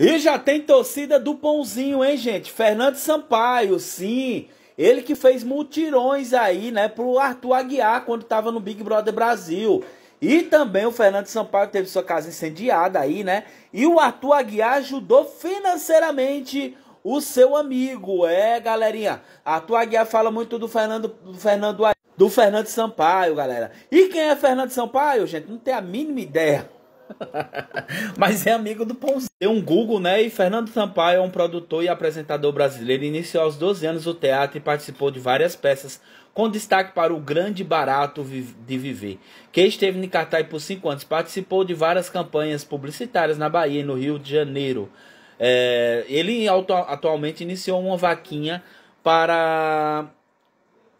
E já tem torcida do Pãozinho, hein, gente? Fernando Sampaio, sim. Ele que fez multirões aí, né, pro Arthur Aguiar quando tava no Big Brother Brasil. E também o Fernando Sampaio teve sua casa incendiada aí, né? E o Arthur Aguiar ajudou financeiramente o seu amigo. É, galerinha. Arthur Aguiar fala muito do Fernando, do Fernando, do Fernando Sampaio, galera. E quem é Fernando Sampaio, gente? Não tem a mínima ideia. Mas é amigo do Pãozinho. Tem um Google, né? E Fernando Sampaio é um produtor e apresentador brasileiro. Iniciou aos 12 anos o teatro e participou de várias peças, com destaque para o Grande Barato de Viver, que esteve em cartaz por 5 anos. Participou de várias campanhas publicitárias na Bahia e no Rio de Janeiro. É, ele atualmente iniciou uma vaquinha para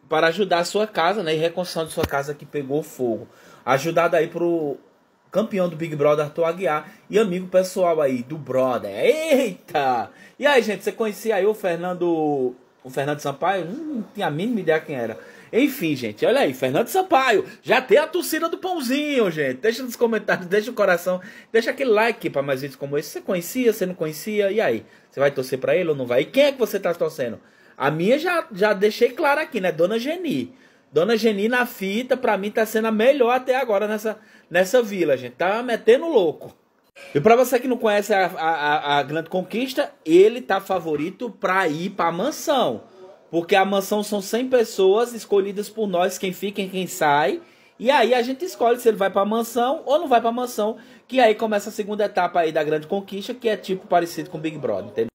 para ajudar a sua casa, né, e reconstrução de sua casa que pegou fogo. Ajudado aí pro campeão do Big Brother, Arthur Aguiar, e amigo pessoal aí do Brother. Eita! E aí, gente, você conhecia aí o Fernando. O Fernando Sampaio? Não tinha a mínima ideia quem era. Enfim, gente, olha aí, Fernando Sampaio. Já tem a torcida do pãozinho, gente. Deixa nos comentários, deixa o coração, deixa aquele like para mais vídeos como esse. Você conhecia, você não conhecia? E aí? Você vai torcer para ele ou não vai? E quem é que você tá torcendo? A minha já, já deixei claro aqui, né? Dona Geni. Dona Geni na fita, pra mim, tá sendo a melhor até agora nessa, nessa vila, gente. Tá metendo louco. E para você que não conhece a, a, a, Grande Conquista, ele tá favorito para ir para a mansão. Porque a mansão são 100 pessoas escolhidas por nós, quem fica e quem sai. E aí a gente escolhe se ele vai para mansão ou não vai para mansão. Que aí começa a segunda etapa aí da Grande Conquista, que é tipo parecido com Big Brother, entendeu?